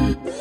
Bye.